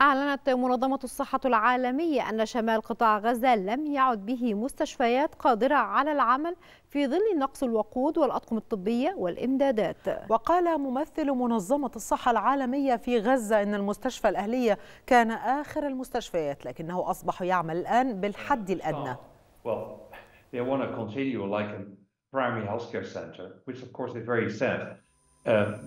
أعلنت منظمة الصحة العالمية أن شمال قطاع غزة لم يعد به مستشفيات قادرة على العمل في ظل نقص الوقود والأطقم الطبية والإمدادات وقال ممثل منظمة الصحة العالمية في غزة أن المستشفى الأهلية كان آخر المستشفيات لكنه أصبح يعمل الآن بالحد الأدنى primary center, which of course is very sad. Uh,